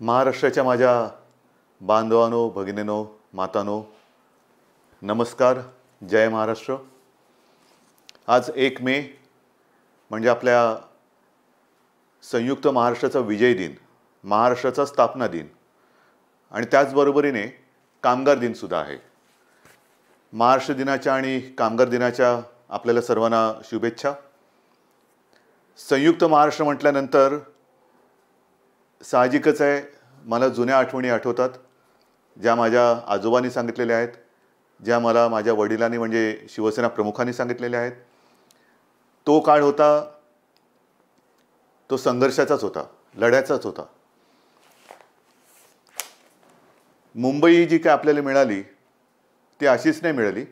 महाराष्ट्राच्या माझ्या बांधवानो भगिनीनो मातानो नमस्कार जय महाराष्ट्र. आज एक मे म्हणजे आपल्या संयुक्त महाराष्ट्राचा विजय दिन महाराष्ट्राचा स्थापना दिन आणि त्याचबरोबरीने कामगार दिनसुद्धा आहे. महाराष्ट्र दिनाच्या आणि कामगार दिनाच्या आपल्याला सर्वांना शुभेच्छा. संयुक्त महाराष्ट्र म्हटल्यानंतर साहजिकच आहे. मला जुन्या आठवणी आठवतात. ज्या माझ्या आजोबांनी सांगितलेल्या आहेत. ज्या मला माझ्या वडिलांनी म्हणजे शिवसेना प्रमुखांनी सांगितलेल्या आहेत. तो काळ होता तो संघर्षाचाच होता लढ्याचाच होता. मुंबई जी काय आपल्याला मिळाली ती अशीच नाही मिळाली.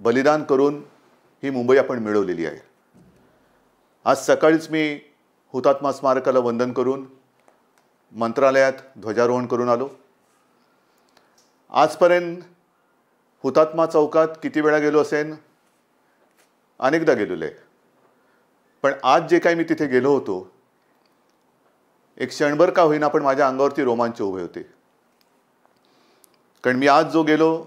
बलिदान करून ही मुंबई आपण मिळवलेली आहे. आज सकाळीच मी हुतात्मा स्मारकाला वंदन करून मंत्रालयात ध्वजारोहण करून आलो. आजपर्यंत हुतात्मा चौकात किती वेळा गेलो असेन? अनेकदा गेलेलो. आहे पण आज जे काही मी तिथे गेलो होतो एक क्षणभर का होईना पण माझ्या अंगावरती रोमांच उभे होते. कारण मी आज जो गेलो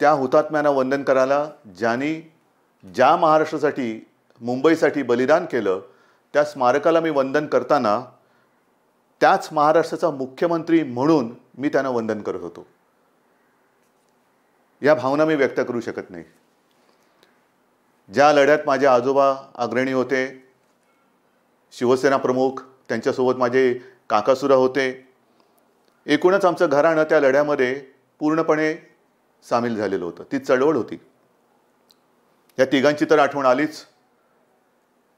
त्या हुतात्म्यांना वंदन करायला ज्यांनी ज्या महाराष्ट्रासाठी मुंबईसाठी बलिदान केलं त्या स्मारकाला मी वंदन करताना त्याच महाराष्ट्राचा मुख्यमंत्री म्हणून मी त्यांना वंदन करत होतो. या भावना मी व्यक्त करू शकत नाही. ज्या लढ्यात माझे आजोबा अग्रणी होते शिवसेना प्रमुख त्यांच्यासोबत माझे काकासुरा होते एकूणच आमचं घराणं त्या लढ्यामध्ये पूर्णपणे सामील झालेलं होतं. ती चळवळ होती. या तिघांची तर आठवण आलीच.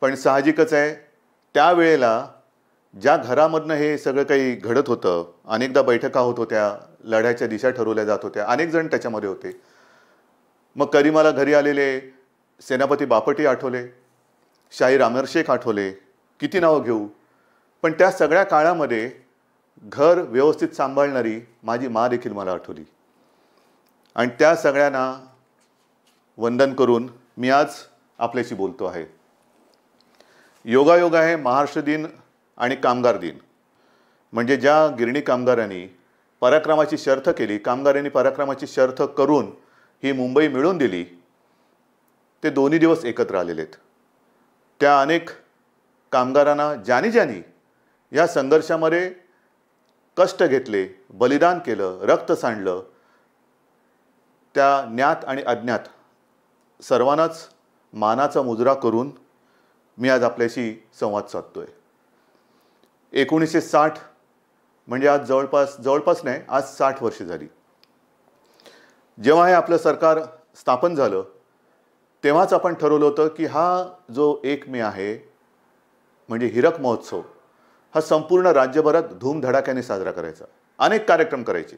पण साहजिकच आहे. त्यावेळेला ज्या घरामधनं हे सगळं काही घडत होतं अनेकदा बैठका होत होत्या लढ्याच्या दिशा ठरवल्या जात होत्या अनेक जण त्याच्यामध्ये होते. मग करीमाला मला घरी आलेले सेनापती बापटी आठवले शाही रामरशेख आठवले किती नावं घेऊ? पण त्या सगळ्या काळामध्ये घर व्यवस्थित सांभाळणारी माझी मा देखील मला आठवली. आणि त्या सगळ्यांना वंदन करून मी आज आपल्याशी बोलतो आहे. योगायोग आहे महाराष्ट्र दिन आणि कामगार दिन. म्हणजे ज्या गिरणी कामगारांनी पराक्रमाची शर्थ केली कामगारांनी पराक्रमाची शर्थ करून ही मुंबई मिळवून दिली ते दोन्ही दिवस एकत्र आलेले आहेत. त्या अनेक कामगारांना ज्यानी ज्यानी या संघर्षामध्ये कष्ट घेतले बलिदान केलं रक्त सांडलं त्या ज्ञात आणि अज्ञात सर्वांनाच मानाचा मुजरा करून मी आज आपल्याशी संवाद साधतोय. एकोणीसशे साठ म्हणजे आज जवळपास जवळपास नाही आज साठ वर्ष झाली. जेव्हा हे आपलं सरकार स्थापन झालं तेव्हाच आपण ठरवलं होतं की हा जो एक मे आहे म्हणजे हिरक महोत्सव हा संपूर्ण राज्यभरात धूमधडाक्याने साजरा करायचा. अनेक कार्यक्रम करायचे.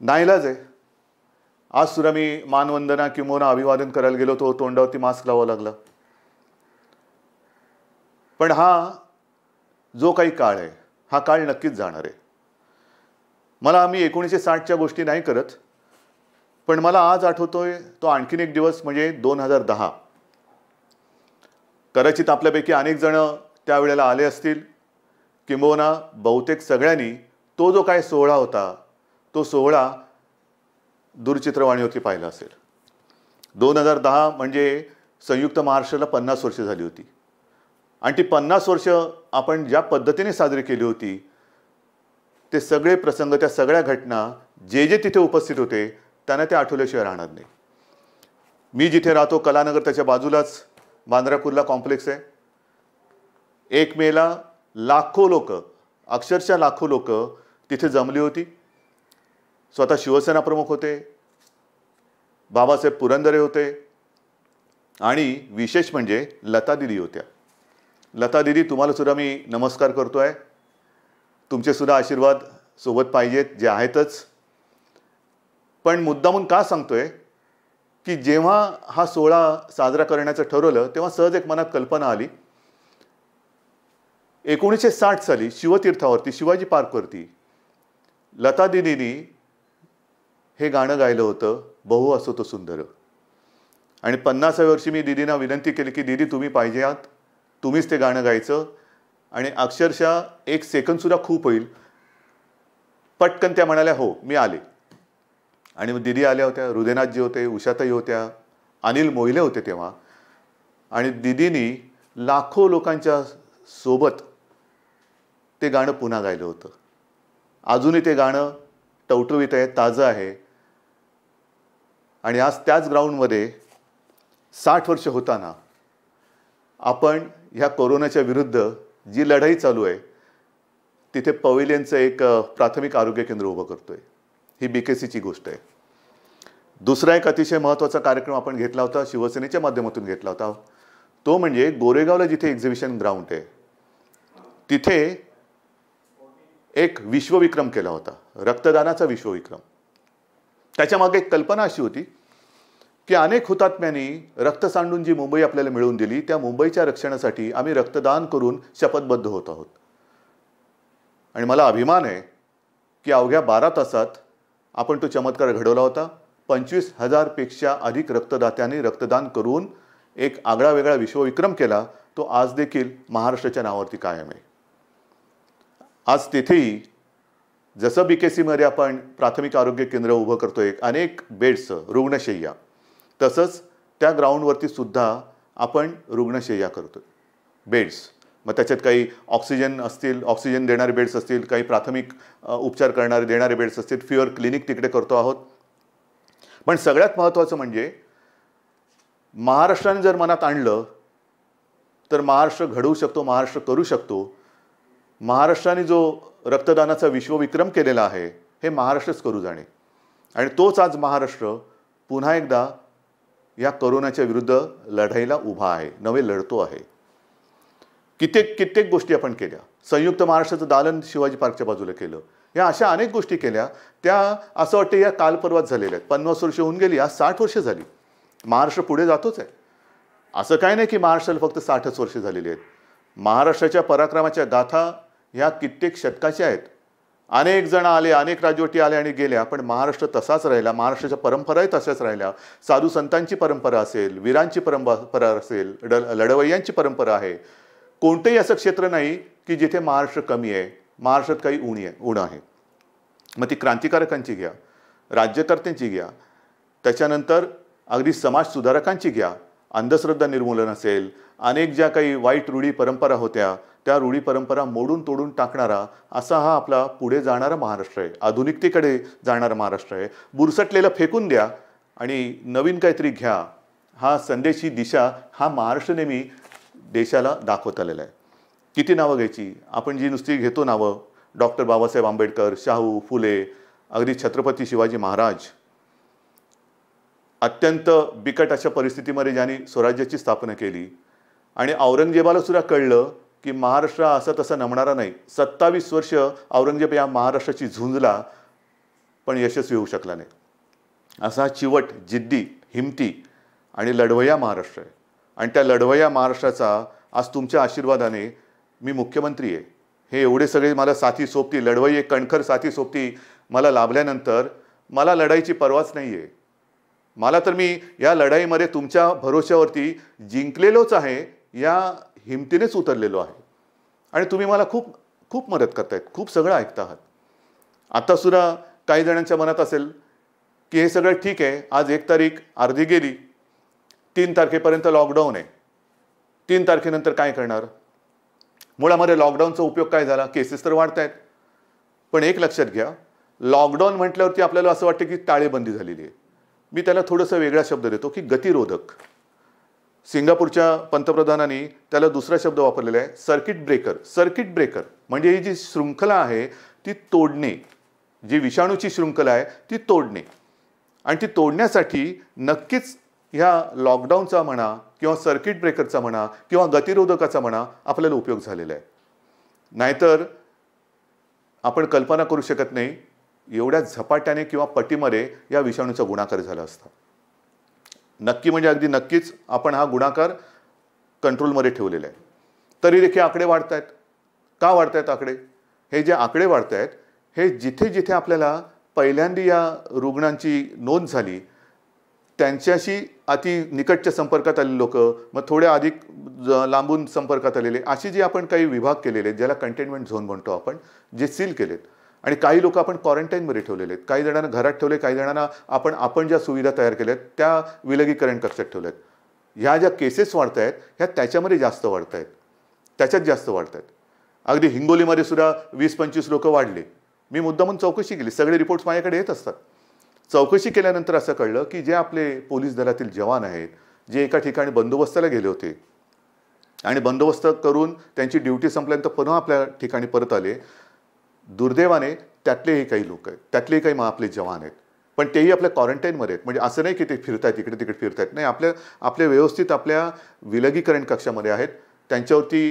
नाईलाज आहे. आज सुद्धा मी मानवंदना किंवा अभिवादन करायला गेलो तो तोंडावरती मास्क लावावं लागला. पण हा जो काही काळ आहे हा काळ नक्कीच जाणार आहे. मला आम्ही एकोणीसशे साठच्या गोष्टी नाही करत पण मला आज आठवतोय तो आणखीन एक दिवस म्हणजे दोन हजार दहा. कदाचित आपल्यापैकी अनेक जणं त्यावेळेला आले असतील. किंबहुना बहुतेक सगळ्यांनी तो जो काय सोहळा होता तो सोहळा दूरचित्रवाणीवरती पाहिला असेल. दोन हजार दहा म्हणजे संयुक्त महाराष्ट्राला पन्नास वर्ष झाली होती. आणि ती पन्नास वर्ष आपण ज्या पद्धतीने साजरी केली होती ते सगळे प्रसंग त्या सगळ्या घटना जे जे तिथे उपस्थित होते त्यांना ते आठवल्याशिवाय राहणार नाही. मी जिथे राहतो कलानगर त्याच्या बाजूलाच बांद्रा कुर्ला कॉम्प्लेक्स आहे. एक मेला लाखो लोक अक्षरशः लाखो लोक तिथे जमली होती. स्वतः शिवसेना प्रमुख होते बाबासाहेब पुरंदरे होते आणि विशेष म्हणजे लता दिदी होत्या. लता दिदी तुम्हाला सुद्धा मी नमस्कार करतो आहे तुमचे सुद्धा आशीर्वाद सोबत पाहिजेत जे आहेतच. पण मुद्दामून का सांगतोय की जेव्हा हा सोहळा साजरा करण्याचं ठरवलं तेव्हा सहज एक मनात कल्पना आली. एकोणीसशे साठ साली शिवतीर्थावरती शिवाजी पार्कवरती लता दिदींनी हे गाणं गायलं होतं बहु असो तो सुंदर. आणि पन्नासाव्या वर्षी मी दिदींना विनंती केली की दिदी तुम्ही पाहिजे आहात. तुम्हीच ते गाणं गायचं. आणि अक्षरशः एक सेकंदसुद्धा खूप होईल. पटकन त्या म्हणाल्या हो मी आले. आणि मग दिदी आल्या होत्या हृदयनाथजी होते उषाताई होत्या अनिल मोहिले होते तेव्हा. आणि दिदीनी लाखो लोकांच्या सोबत ते गाणं पुन्हा गायलं होतं. अजूनही ते गाणं टवटवीत आहे ताजं आहे. आणि आज त्याच ग्राउंडमध्ये साठ वर्ष होताना आपण ह्या कोरोनाच्या विरुद्ध जी लढाई चालू आहे तिथे पवेलियनचं एक प्राथमिक आरोग्य केंद्र उभं करतोय. ही बी के सीची गोष्ट आहे. दुसरा एक अतिशय महत्त्वाचा कार्यक्रम आपण घेतला होता शिवसेनेच्या माध्यमातून घेतला होता. तो म्हणजे गोरेगावला जिथे एक्झिबिशन ग्राउंड आहे तिथे एक विश्वविक्रम केला होता. रक्तदानाचा विश्वविक्रम. त्याच्यामागे एक कल्पना अशी होती की अनेक हुतात्म्यांनी रक्त सांडून जी मुंबई आपल्याला मिळवून दिली त्या मुंबईच्या रक्षणासाठी आम्ही रक्तदान करून शपथबद्ध होत आहोत. आणि मला अभिमान आहे की अवघ्या बारा तासात आपण तो चमत्कार घडवला होता. पंचवीस हजारपेक्षा अधिक रक्तदात्यांनी रक्तदान करून एक आगळा वेगळा विश्वविक्रम केला तो आज देखील महाराष्ट्राच्या नावावरती कायम आहे. आज तिथेही जसं बी के सीमध्ये आपण प्राथमिक आरोग्य केंद्र उभं करतोय अनेक बेड्स रुग्णशय्या तसंच त्या ग्राउंडवरती सुद्धा आपण रुग्णशय्या करतो बेड्स मग त्याच्यात काही ऑक्सिजन असतील ऑक्सिजन देणारे बेड्स असतील काही प्राथमिक उपचार करणारे देणारे बेड्स असतील फ्युअर क्लिनिक तिकडे करतो आहोत. पण सगळ्यात महत्त्वाचं म्हणजे महाराष्ट्राने जर मनात आणलं तर महाराष्ट्र घडवू शकतो महाराष्ट्र करू शकतो. महाराष्ट्राने जो रक्तदानाचा विश्वविक्रम केलेला आहे हे महाराष्ट्रच करू जाणे. आणि तोच आज महाराष्ट्र पुन्हा एकदा या करोनाच्या विरुद्ध लढाईला उभा आहे नवे लढतो आहे. कित्येक कित्येक गोष्टी आपण केल्या. संयुक्त महाराष्ट्राचं दालन शिवाजी पार्कच्या बाजूला केलं. या अशा अनेक गोष्टी केल्या. त्या असं वाटतं या कालपर्वात झालेल्या आहेत. पन्नास वर्ष होऊन गेली आज साठ वर्ष झाली. महाराष्ट्र पुढे जातोच आहे. असं काय नाही की महाराष्ट्राला फक्त साठच वर्ष झालेली आहेत. महाराष्ट्राच्या पराक्रमाच्या गाथा ह्या कित्येक शतकाच्या आहेत. अनेक जण आले अनेक राजवटी आल्या आणि गेल्या. पण महाराष्ट्र तसाच राहिला. महाराष्ट्राच्या परंपराही तशाच राहिल्या. साधू संतांची परंपरा असेल वीरांची परंपरा असेल लढवय्यांची परंपरा आहे. कोणतंही असं क्षेत्र नाही की जिथे महाराष्ट्र कमी आहे. महाराष्ट्रात काही उणी आहे उणं आहे. मग ती क्रांतिकारकांची घ्या राज्यकर्त्यांची घ्या. त्याच्यानंतर अगदी समाज सुधारकांची घ्या. अंधश्रद्धा निर्मूलन असेल. अनेक ज्या काही वाईट रूढी परंपरा होत्या त्या रूढी परंपरा मोडून तोडून टाकणारा असा हा आपला पुढे जाणारा महाराष्ट्र आहे. आधुनिकतेकडे जाणारा महाराष्ट्र आहे. बुरसटलेलं फेकून द्या आणि नवीन काहीतरी घ्या. हा संदेश ही दिशा हा महाराष्ट्र नेहमी देशाला दाखवत आलेला आहे. किती नावं घ्यायची? आपण जी नुसती घेतो नावं डॉक्टर बाबासाहेब आंबेडकर शाहू फुले अगदी छत्रपती शिवाजी महाराज. अत्यंत बिकट अशा परिस्थितीमध्ये ज्यांनी स्वराज्याची स्थापना केली. आणि औरंगजेबाला सुद्धा कळलं की महाराष्ट्र असं तसं नमणारा नाही. सत्तावीस वर्ष औरंगजेब या महाराष्ट्राची झुंजला पण यशस्वी होऊ शकला नाही. असा चिवट जिद्दी हिमती आणि लढवया महाराष्ट्र आहे. आणि त्या लढवया महाराष्ट्राचा आज तुमच्या आशीर्वादाने मी मुख्यमंत्री आहे. हे एवढे सगळे मला साथी सोबती लढवई कणखर साथी सोबती मला लाभल्यानंतर मला लढाईची परवाच नाही आहे मला तर मी या लढाईमध्ये तुमच्या भरोश्यावरती जिंकलेलोच आहे. या हिमतीनेच उतरलेलो आहे. आणि तुम्ही मला खूप खूप मदत करतायत. खूप सगळं ऐकता आहात. आत्तासुद्धा काही जणांच्या मनात असेल की हे सगळं ठीक आहे. आज एक तारीख अर्धी गेली. तीन तारखेपर्यंत लॉकडाऊन आहे. तीन तारखेनंतर काय करणार? मुळामध्ये लॉकडाऊनचा उपयोग काय झाला? केसेस तर वाढत आहेत पण एक लक्षात घ्या लॉकडाऊन म्हटल्यावरती आपल्याला असं वाटतं की टाळेबंदी झालेली आहे. मी त्याला थोडंसं वेगळा शब्द देतो की गतिरोधक. सिंगापूरच्या पंतप्रधानांनी त्याला दुसरा शब्द वापरलेला आहे सर्किट ब्रेकर सर्किट ब्रेकर म्हणजे ही जी शृंखला आहे ती तोडणे. जी विषाणूची शृंखला आहे ती तोडणे. आणि ती तोडण्यासाठी नक्कीच ह्या लॉकडाऊनचा म्हणा किंवा सर्किट ब्रेकरचा म्हणा किंवा गतिरोधकाचा म्हणा आपल्याला उपयोग झालेला आहे. नाहीतर आपण कल्पना करू शकत नाही एवढ्या झपाट्याने किंवा पटीमध्ये या विषाणूचा गुणाकार झाला असता. नक्की म्हणजे अगदी नक्कीच आपण हा गुणाकार कंट्रोलमध्ये ठेवलेला आहे. तरी देखील आकडे वाढत आहेत का वाढत आहेत आकडे? हे जे आकडे वाढत आहेत हे जिथे जिथे आपल्याला पहिल्यांदी या रुग्णांची नोंद झाली त्यांच्याशी अति निकटच्या संपर्कात आलेले लोक मग थोड्या अधिक लांबून संपर्कात आलेले अशी जी आपण काही विभाग केलेले ज्याला कंटेनमेंट झोन म्हणतो आपण जे सील केलेत आणि काही लोक आपण क्वारंटाईनमध्ये ठेवलेले आहेत. काही जणांना घरात ठेवले काही जणांना आपण आपण ज्या सुविधा तयार केल्या आहेत त्या विलगीकरण कक्षात ठेवल्या आहेत. ह्या ज्या केसेस वाढत आहेत ह्या त्याच्यामध्ये जास्त वाढत आहेत त्याच्यात जास्त वाढत आहेत अगदी हिंगोलीमध्ये सुद्धा वीस पंचवीस लोक वाढले. मी मुद्दामून चौकशी केली. सगळे रिपोर्ट्स माझ्याकडे येत असतात. चौकशी केल्यानंतर असं कळलं की जे आपले पोलीस दलातील जवान आहेत जे एका ठिकाणी बंदोबस्ताला गेले होते आणि बंदोबस्त करून त्यांची ड्युटी संपल्यानंतर पुन्हा आपल्या ठिकाणी परत आले दुर्दैवाने त्यातलेही काही लोक आहेत. त्यातलेही काही मग आपले जवान आहेत. पण तेही आपल्या क्वारंटाईनमध्ये आहेत. म्हणजे असं नाही की ते फिरतायत इकडे तिकडे फिरतायत. नाही आपल्या आपल्या व्यवस्थित आपल्या विलगीकरण कक्षामध्ये आहेत. त्यांच्यावरती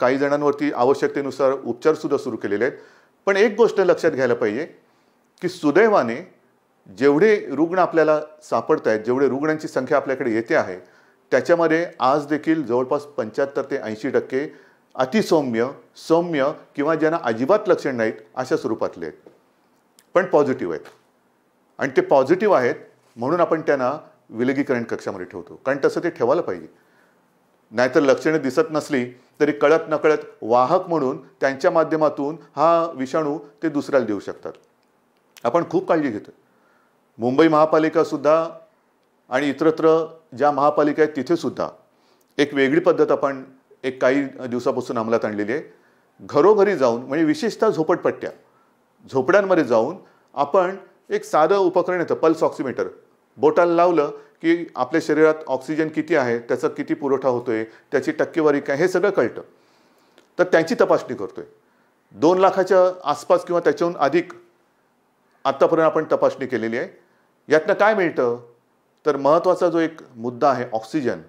काही जणांवरती आवश्यकतेनुसार उपचारसुद्धा सुरू केलेले आहेत. पण एक गोष्ट लक्षात घ्यायला पाहिजे की सुदैवाने जेवढे रुग्ण आपल्याला सापडत आहेत जेवढे रुग्णांची संख्या आपल्याकडे येते आहे त्याच्यामध्ये आज देखील जवळपास पंच्याहत्तर ते ऐंशी टक्के अतिसौम्य सौम्य किंवा ज्यांना अजिबात लक्षण नाहीत अशा स्वरूपातले आहेत. पण पॉझिटिव्ह आहेत. आणि ते पॉझिटिव्ह आहेत म्हणून आपण त्यांना विलगीकरण कक्षामध्ये ठेवतो. कारण तसं ते ठेवायला पाहिजे. नाहीतर लक्षणे दिसत नसली तरी कळत नकळत वाहक म्हणून त्यांच्या माध्यमातून हा विषाणू ते दुसऱ्याला देऊ शकतात. आपण खूप काळजी घेतो मुंबई महापालिकासुद्धा आणि इतरत्र ज्या महापालिका आहेत तिथेसुद्धा एक वेगळी पद्धत आपण एक काही दिवसापासून अंमलात आणलेली आहे. घरोघरी जाऊन म्हणजे विशेषतः झोपडपट्ट्या झोपड्यांमध्ये जाऊन आपण एक साधं उपकरण येतं पल्स ऑक्सिमीटर. बोटाला लावलं की आपल्या शरीरात ऑक्सिजन किती आहे त्याचा किती पुरवठा होतो आहे त्याची टक्केवारी काय हे सगळं कळतं. तर त्यांची तपासणी करतो आहे दोन लाखाच्या आसपास किंवा त्याच्याहून अधिक आत्तापर्यंत आपण तपासणी केलेली आहे. यातनं काय मिळतं? तर महत्त्वाचा जो एक मुद्दा आहे ऑक्सिजन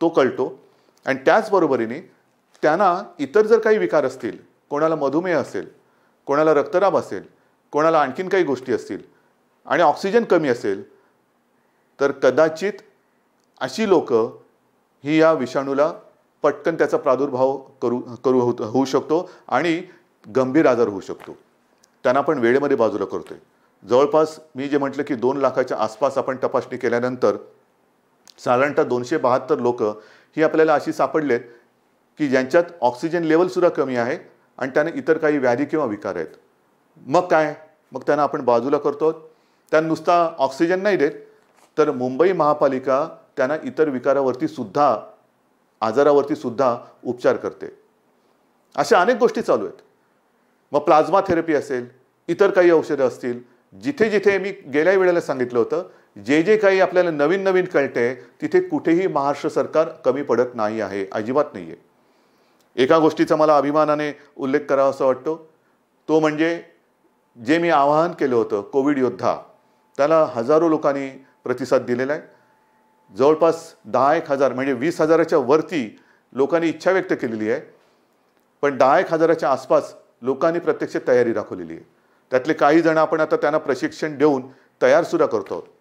तो कळतो. आणि त्याचबरोबरीने त्यांना इतर जर काही विकार असतील कोणाला मधुमेह असेल कोणाला रक्तदाब असेल कोणाला आणखीन काही गोष्टी असतील आणि ऑक्सिजन कमी असेल तर कदाचित अशी लोकं ही या विषाणूला पटकन त्याचा प्रादुर्भाव करू करू होत- होऊ शकतो आणि गंभीर आजार होऊ शकतो. त्यांना आपण वेळेमध्ये बाजूला करतोय. जवळपास मी जे म्हटलं की दोन लाखाच्या आसपास आपण तपासणी केल्यानंतर साधारणतः दोनशे बहात्तर लोक ही आपल्याला अशी सापडलेत की ज्यांच्यात ऑक्सिजन लेवलसुद्धा कमी आहे आणि त्यांना इतर काही व्याधी किंवा विकार आहेत. मग काय? मग त्यांना आपण बाजूला करतो त्यांना नुसता ऑक्सिजन नाही देत तर मुंबई महापालिका त्यांना इतर विकारावरती सुद्धा आजारावरती सुद्धा उपचार करते. अशा अनेक गोष्टी चालू आहेत. मग प्लाझ्मा थेरपी असेल इतर काही औषधं असतील जिथे जिथे मी गेल्या वेळेला सांगितलं होतं जे जे काही आपल्याला नवीन नवीन कळते तिथे कुठेही महाराष्ट्र सरकार कमी पडत नाही आहे अजिबात नाही आहे एका गोष्टीचा मला अभिमानाने उल्लेख करावा असं वाटतो. तो म्हणजे जे मी आवाहन केलं होतं कोविड योद्धा त्याला हजारो लोकांनी प्रतिसाद दिलेला आहे. जवळपास दहा एक हजार म्हणजे वीस हजाराच्या वरती लोकांनी इच्छा व्यक्त केलेली आहे. पण दहा एक हजाराच्या आसपास लोकांनी प्रत्यक्ष तयारी दाखवलेली आहे. त्यातले काही जण आपण आता त्यांना प्रशिक्षण देऊन तयारसुद्धा करतो आहोत.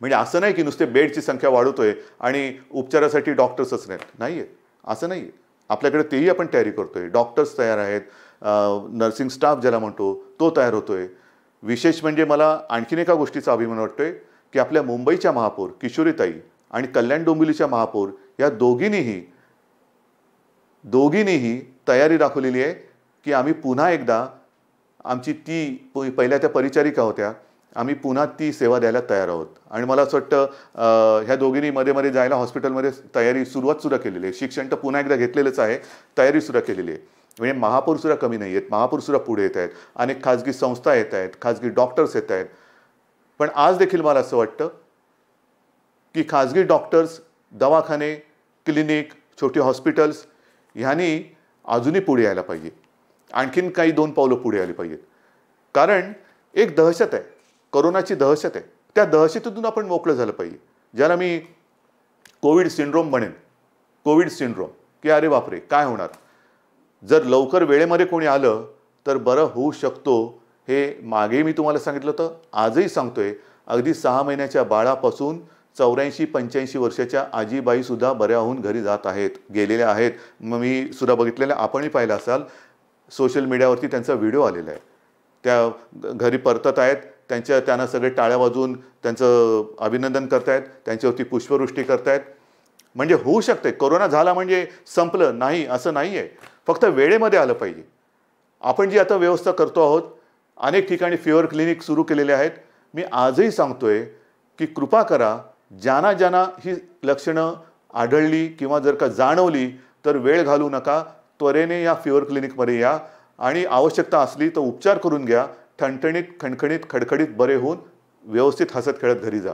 म्हणजे असं नाही की नुसते बेडची संख्या वाढवतोय आणि उपचारासाठी डॉक्टर्सच नाहीत. नाही आहे असं नाही आहे आपल्याकडे तेही आपण तयारी करतोय. डॉक्टर्स तयार आहेत. नर्सिंग स्टाफ ज्याला म्हणतो तो तयार होतोय. विशेष म्हणजे मला आणखीन एका गोष्टीचा अभिमान वाटतोय की आपल्या मुंबईच्या महापौर किशोरीताई आणि कल्याण डोंबिवलीच्या महापौर या दोघींनीही दोघींनीही तयारी दाखवलेली आहे की आम्ही पुन्हा एकदा आमची ती पहिल्या त्या परिचारिका होत्या आम्ही पुन्हा ती सेवा द्यायला तयार आहोत. आणि मला असं वाटतं ह्या दोघींनी मध्ये मध्ये जायला हॉस्पिटलमध्ये तयारी सुरुवात सुद्धा केलेली आहे. शिक्षण तर पुन्हा एकदा घेतलेलंच आहे. तयारी सुद्धा केलेली आहे. म्हणजे महापौर सुद्धा कमी नाही आहेत. महापौर सुद्धा पुढे येत आहेत. अनेक खाजगी संस्था येत आहेत. खाजगी डॉक्टर्स येत आहेत. पण आज देखील मला असं वाटतं की खाजगी डॉक्टर्स दवाखाने क्लिनिक छोटी हॉस्पिटल्स ह्यांनी अजूनही पुढे यायला पाहिजे. आणखीन काही दोन पावलं पुढे आली पाहिजेत. कारण एक दहशत आहे. करोनाची दहशत आहे. त्या दहशतीतून आपण मोकळं झालं पाहिजे. ज्याला मी कोविड सिंड्रोम म्हणेन. Covid syndrome. की अरे बापरे काय होणार? जर लवकर वेळेमध्ये कोणी आलं तर बरं होऊ शकतो. हे मागे मी तुम्हाला सांगितलं होतं. आजही सांगतोय. अगदी सहा महिन्याच्या बाळापासून चौऱ्याऐंशी पंच्याऐंशी वर्षाच्या आजीबाईसुद्धा बऱ्या होऊन घरी जात आहेत गेलेल्या आहेत. मग मी सुद्धा बघितलेल्या आपणही पाहिलं असाल. सोशल मीडियावरती त्यांचा व्हिडिओ आलेला आहे. त्या घरी परतत आहेत. त्यांच्या त्यांना सगळे टाळ्या वाजवून त्यांचं अभिनंदन करतायत त्यांच्यावरती पुष्पवृष्टी करतायत. म्हणजे होऊ शकते कोरोना झाला म्हणजे संपलं. नाही असं नाही आहे फक्त वेळेमध्ये आलं पाहिजे. आपण जी आता व्यवस्था करतो आहोत अनेक ठिकाणी फिवर क्लिनिक सुरू केलेले आहेत. मी आजही सांगतोय की कृपा करा ज्यांना ज्यांना ही लक्षणं आढळली किंवा जर का जाणवली तर वेळ घालू नका. त्वरेने या फिवर क्लिनिकमध्ये या. आणि आवश्यकता असली तर उपचार करून घ्या. ठणठणीत खणखणीत खडखडीत बरे होऊन व्यवस्थित हसत खेळत घरी जा.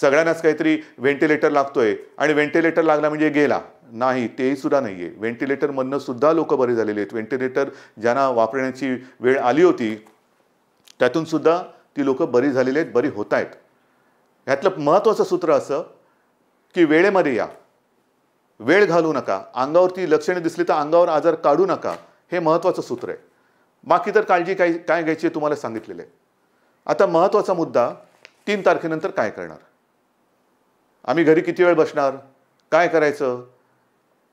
सगळ्यांनाच काहीतरी व्हेंटिलेटर लागतोय आणि व्हेंटिलेटर लागला म्हणजे गेला. नाही तेही सुद्धा नाही आहे व्हेंटिलेटरमधनं सुद्धा लोक बरे झालेले आहेत. व्हेंटिलेटर ज्यांना वापरण्याची वेळ आली होती त्यातून सुद्धा ती लोक बरी झालेली आहेत बरी होत आहेत. ह्यातलं महत्त्वाचं सूत्र असं की वेळेमध्ये या. वेळ घालू नका. अंगावरती लक्षणे दिसली तर अंगावर आजार काढू नका. हे महत्त्वाचं सूत्र आहे. बाकी तर काळजी काय काय घ्यायची तुम्हाला सांगितलेलं आहे. आता महत्त्वाचा मुद्दा तीन तारखेनंतर काय करणार? आम्ही घरी किती वेळ बसणार? काय करायचं?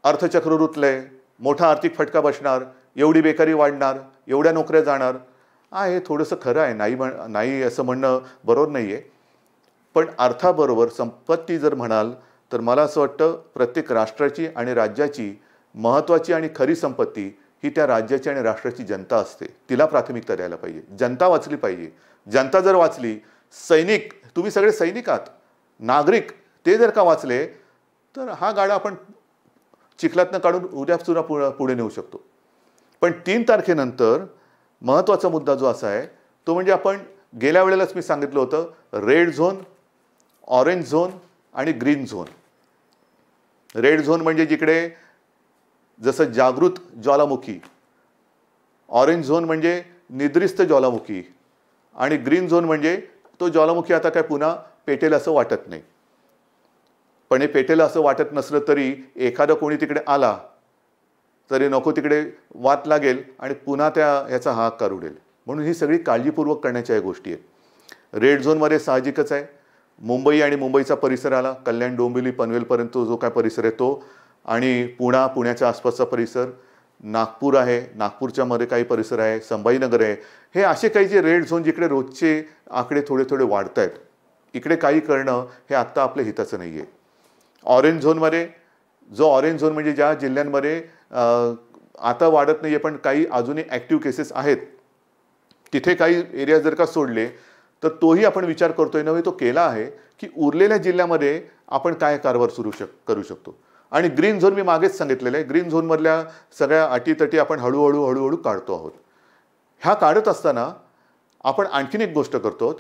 अर्थचक्र रुतलंय मोठा आर्थिक फटका बसणार एवढी बेकारी वाढणार एवढ्या नोकऱ्या जाणार. आहे थोडंसं खरं आहे नाही म्हण नाही असं म्हणणं बरोबर नाही आहे पण अर्थाबरोबर संपत्ती जर म्हणाल तर मला असं वाटतं प्रत्येक राष्ट्राची आणि राज्याची महत्त्वाची आणि खरी संपत्ती ही त्या राज्याची आणि राष्ट्राची जनता असते. तिला प्राथमिकता द्यायला पाहिजे. जनता वाचली पाहिजे. जनता जर वाचली सैनिक तुम्ही सगळे सैनिक आहात नागरिक ते जर का वाचले तर हा गाडा आपण चिखलातनं काढून उद्या सुद्धा पुढे पुढे नेऊ शकतो. पण तीन तारखेनंतर महत्त्वाचा मुद्दा जो असा आहे तो म्हणजे आपण गेल्या वेळेलाच मी सांगितलं होतं रेड झोन ऑरेंज झोन आणि ग्रीन झोन. रेड झोन म्हणजे जिकडे जसं जागृत ज्वालामुखी. ऑरेंज झोन म्हणजे निद्रिस्त ज्वालामुखी आणि ग्रीन झोन म्हणजे तो ज्वालामुखी आता काय पुन्हा पेटेल असं वाटत नाही. पण हे पेटेल असं वाटत नसलं तरी एखादा कोणी तिकडे आला तरी नको तिकडे वात लागेल आणि पुन्हा त्या ह्याचा हाहाकार उडेल. म्हणून ही सगळी काळजीपूर्वक करण्याच्या या गोष्टी आहेत. रेड झोनमध्ये साहजिकच आहे. मुंबई आणि मुंबईचा परिसर आला. कल्याण डोंबिवली पनवेलपर्यंत जो काय परिसर आहे तो आणि पुणा पुण्याच्या आसपासचा परिसर नागपूर आहे नागपूरच्या मध्ये काही परिसर आहे संभाजीनगर आहे. हे असे काही जे रेड झोन जिकडे रोजचे आकडे थोडे थोडे वाढत आहेत इकडे काही करणं हे आत्ता आपल्या हिताचं नाही आहे ऑरेंज झोनमध्ये जो ऑरेंज झोन म्हणजे ज्या जिल्ह्यांमध्ये आता वाढत नाही आहे पण काही अजूनही ॲक्टिव्ह केसेस आहेत तिथे काही एरिया जर का सोडले तर तोही आपण विचार करतोय. नव्हे तो केला आहे की उरलेल्या जिल्ह्यामध्ये आपण काय कारभार सुरू शक करू शकतो. आणि ग्रीन झोन मी मागेच सांगितलेलं आहे. ग्रीन झोनमधल्या सगळ्या अटीतटी आपण हळूहळू हळूहळू काढतो आहोत. ह्या काढत असताना आपण आणखीन एक गोष्ट करतो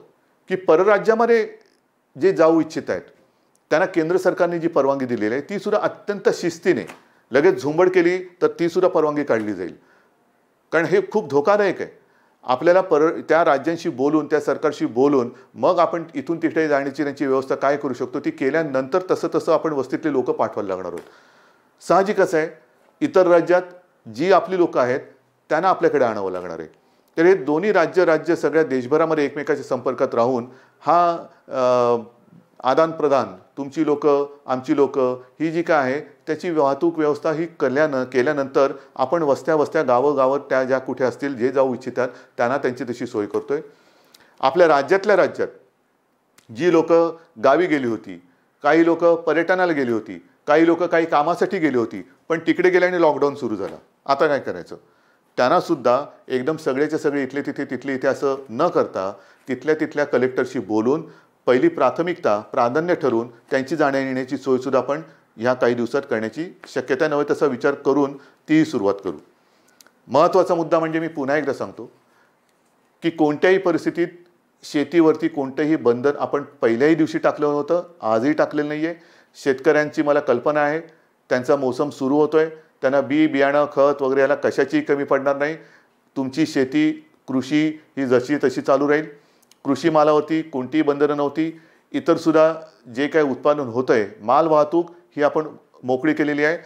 की परराज्यामध्ये जे जाऊ इच्छित आहेत त्यांना केंद्र सरकारने जी परवानगी दिलेली आहे ती सुद्धा अत्यंत शिस्तीने लगेच झुंबड केली तर ती सुद्धा परवानगी काढली जाईल. कारण हे खूप धोकादायक आहे. आपल्याला पर त्या राज्यांशी बोलून त्या सरकारशी बोलून मग आपण इथून तिकडे जाण्याची त्यांची व्यवस्था काय करू शकतो? ती केल्यानंतर तसं तसं आपण वस्तीतले लोक पाठवायला लागणार आहोत. साहजिकच आहे? इतर राज्यात जी आपली लोकं आहेत त्यांना आपल्याकडे आणावं लागणार आहे. तर हे दोन्ही राज्य राज्य सगळ्या देशभरामध्ये एकमेकाच्या संपर्कात राहून हा आदानप्रदान तुमची लोकं आमची लोकं ही जी काय आहे त्याची वाहतूक व्यवस्था ही कल्यानं केल्यानंतर आपण वस्त्या वस्त्या गावं त्या ज्या कुठे असतील जे जाऊ इच्छितात त्यांना त्यांची तशी सोय करतोय. आपल्या राज्यातल्या राज्यात जी लोक गावी गेली होती काही लोक पर्यटनाला गेली होती काही लोक काही कामासाठी गेली होती पण तिकडे गेल्याने लॉकडाऊन सुरू झाला. आता काय करायचं? त्यांनासुद्धा एकदम सगळेचे सगळे इथले तिथे तिथले इथे असं न करता तिथल्या तिथल्या कलेक्टरशी बोलून पहिली प्राथमिकता प्राधान्य ठरवून त्यांची जाण्या येण्याची सोयसुद्धा आपण ह्या काही दिवसात करण्याची शक्यता नव्हे तसा विचार करून तीही सुरुवात करू. महत्त्वाचा मुद्दा म्हणजे मी पुन्हा एकदा सांगतो की कोणत्याही परिस्थितीत शेतीवरती कोणतंही बंधन आपण पहिल्याही दिवशी टाकलं नव्हतं आजही टाकलेलं नाही आहे शेतकऱ्यांची मला कल्पना आहे त्यांचा मोसम सुरू होतो आहे त्यांना बी बियाणं खत वगैरे याला कशाचीही कमी पडणार नाही. तुमची शेती कृषी ही जशी तशी चालू राहील. कृषी मालावरती कोणतीही बंधनं नव्हती. इतरसुद्धा जे काही उत्पादन होतं आहे माल वाहतूक ही आपण मोकळी केलेली आहे.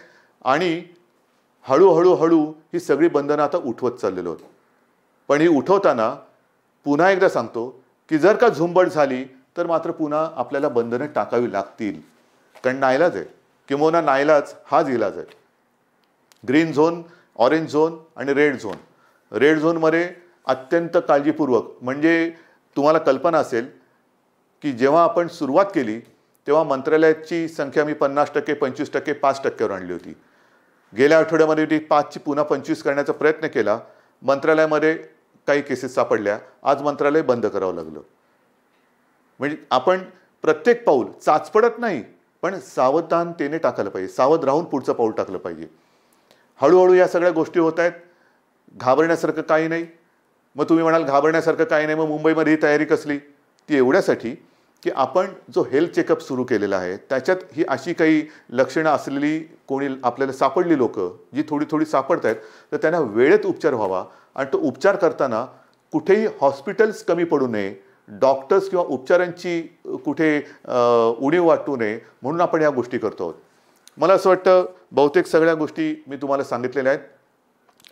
आणि हळूहळू हळू ही सगळी बंधनं आता उठवत चाललेलो आहोत. पण ही उठवताना पुन्हा एकदा सांगतो की जर का झुंबड झाली तर मात्र पुन्हा आपल्याला बंधनं टाकावी लागतील. कारण नाईलाज आहे. किंवा नाईलाज हाच इलाज आहे. ग्रीन झोन ऑरेंज झोन आणि रेड झोन. रेड झोनमध्ये अत्यंत काळजीपूर्वक म्हणजे तुम्हाला कल्पना असेल की जेव्हा आपण सुरुवात केली तेव्हा मंत्रालयाची संख्या मी पन्नास टक्के पंचवीस टक्के पाच टक्क्यावर आणली होती. गेल्या आठवड्यामध्ये ती पाचची पुन्हा पंचवीस करण्याचा प्रयत्न केला. मंत्रालयामध्ये काही केसेस सापडल्या. आज मंत्रालय बंद करावं लागलं. म्हणजे आपण प्रत्येक पाऊल चाचपडत नाही पण सावधानतेने टाकायला पाहिजे. सावध राहून पुढचं पाऊल टाकलं पाहिजे. हळूहळू या सगळ्या गोष्टी होत आहेत. घाबरण्यासारखं काही नाही. मग तुम्ही म्हणाल घाबरण्यासारखं काही नाही. मग मुंबईमध्ये ही तयारी कसली? ती एवढ्यासाठी की आपण जो हेल्थ चेकअप सुरू केलेला आहे त्याच्यात ही अशी काही लक्षणं असलेली कोणी आपल्याला सापडली लोक जी थोडी थोडी सापडत आहेत तर त्यांना वेळेत उपचार व्हावा. आणि तो उपचार करताना कुठेही हॉस्पिटल्स कमी पडू नये डॉक्टर्स किंवा उपचारांची कुठे उणीव वाटू नये म्हणून आपण या गोष्टी करतो आहोत. मला असं वाटतं बहुतेक सगळ्या गोष्टी मी तुम्हाला सांगितलेल्या आहेत.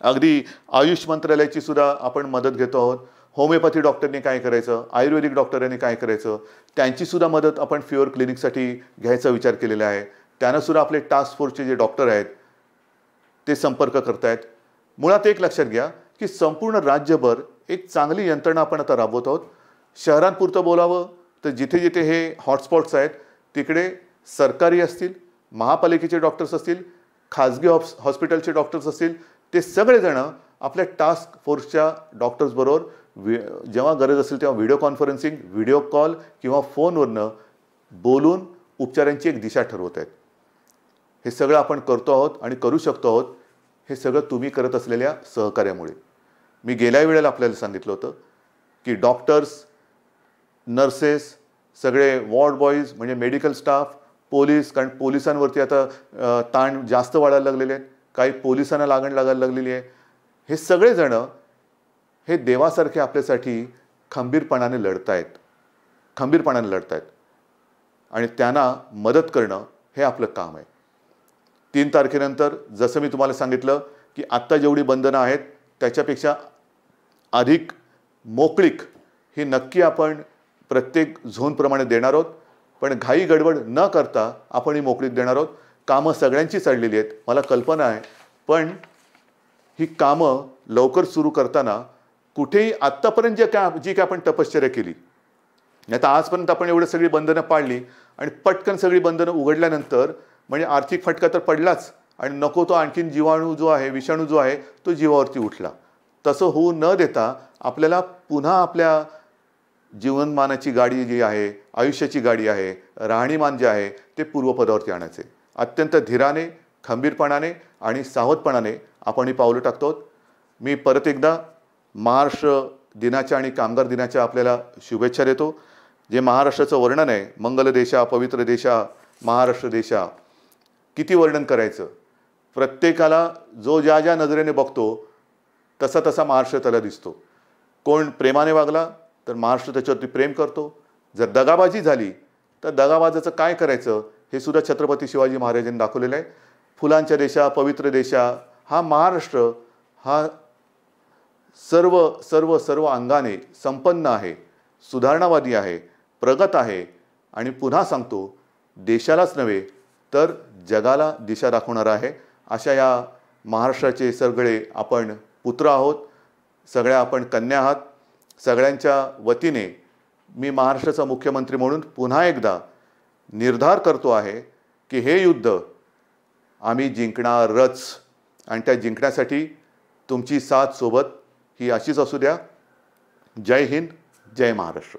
अगदी आयुष मंत्रालयाची सुद्धा आपण मदत घेतो आहोत. होमिओपॅथी डॉक्टरनी काय करायचं? आयुर्वेदिक डॉक्टरांनी काय करायचं? त्यांचीसुद्धा मदत आपण फ्युअर क्लिनिकसाठी घ्यायचा विचार केलेला आहे. त्यांनासुद्धा आपले टास्क फोर्सचे जे डॉक्टर आहेत ते संपर्क करतायत. मुळात एक लक्षात घ्या की संपूर्ण राज्यभर एक चांगली यंत्रणा आपण आता राबवत आहोत. शहरांपुरतं बोलावं तर जिथे जिथे हे हॉटस्पॉट्स आहेत तिकडे सरकारी असतील महापालिकेचे डॉक्टर्स असतील खाजगी हॉस हॉस्पिटलचे डॉक्टर्स असतील ते सगळेजणं आपल्या टास्क फोर्सच्या डॉक्टर्सबरोबर वि जेव्हा गरज असेल तेव्हा व्हिडिओ कॉन्फरन्सिंग व्हिडिओ कॉल किंवा फोनवरनं बोलून उपचारांची एक दिशा ठरवत आहेत. हे सगळं आपण करतो आहोत आणि करू शकतो आहोत हे सगळं तुम्ही करत असलेल्या सहकार्यामुळे. मी गेल्या वेळेला आपल्याला सांगितलं होतं की डॉक्टर्स नर्सेस सगळे वॉर्ड बॉईज म्हणजे मेडिकल स्टाफ पोलीस कारण पोलिसांवरती आता ताण जास्त वाढायला लागलेले आहेत. काही पोलिसांना लागण लागायला लागलेली आहे. हे सगळेजणं हे देवासारखे आपल्यासाठी खंबीरपणाने लढतायत. खंबीरपणाने लढतायत. आणि त्यांना मदत करणं हे आपलं काम आहे. तीन तारखेनंतर जसं मी तुम्हाला सांगितलं की आत्ता जेवढी बंधनं आहेत त्याच्यापेक्षा अधिक मोकळीक ही नक्की आपण प्रत्येक झोनप्रमाणे देणार आहोत. पण घाई गडबड न करता आपण ही मोकळीक देणार आहोत. कामं सगळ्यांची चढलेली आहेत. मला कल्पना आहे. पण ही कामं लवकर सुरू करताना कुठेही आत्तापर्यंत जे काय जी काय आपण तपश्चर्या केली आता आजपर्यंत आपण एवढं सगळी बंधनं पाळली आणि पटकन सगळी बंधनं उघडल्यानंतर म्हणजे आर्थिक फटका तर पडलाच आणि नको तो आणखीन जीवाणू जो आहे विषाणू जो आहे तो जीवावरती उठला. तसं होऊ न देता आपल्याला पुन्हा आपल्या जीवनमानाची गाडी जी आहे आयुष्याची गाडी आहे राहणीमान जे आहे ते पूर्वपदावरती आणायचे. अत्यंत धीराने खंबीरपणाने आणि सावधपणाने आपण ही पावलं टाकतो मी परत एकदा महाराष्ट्र दिनाच्या आणि कामगार दिनाच्या आपल्याला शुभेच्छा देतो. जे महाराष्ट्राचं वर्णन आहे मंगल देशा पवित्र देशा महाराष्ट्र देशा किती वर्णन करायचं? प्रत्येकाला जो ज्या ज्या नजरेने बघतो तसा तसा महाराष्ट्र त्याला दिसतो. कोण प्रेमाने वागला तर महाराष्ट्र त्याच्यावरती प्रेम करतो. जर दगाबाजी झाली तर दगाबाजाचं काय करायचं? हे सुद्धा छत्रपती शिवाजी महाराजांनी दाखवलेलं आहे. फुलांच्या देशा पवित्र देशा हा महाराष्ट्र हा सर्व सर्व सर्व अंगाने संपन्न आहे सुधारणावादी आहे प्रगत आहे आणि पुन्हा सांगतो देशालाच नव्हे तर जगाला दिशा दाखवणार आहे. अशा या महाराष्ट्राचे सगळे आपण पुत्र आहोत सगळ्या आपण कन्या आहात सगळ्यांच्या वतीने मी महाराष्ट्राचा मुख्यमंत्री म्हणून पुन्हा एकदा निर्धार करतो आहे की हे युद्ध आम्ही जिंकणारच आणि त्या जिंकण्यासाठी तुमची साथ सोबत ही अशीच असू द्या. जय हिंद जय महाराष्ट्र.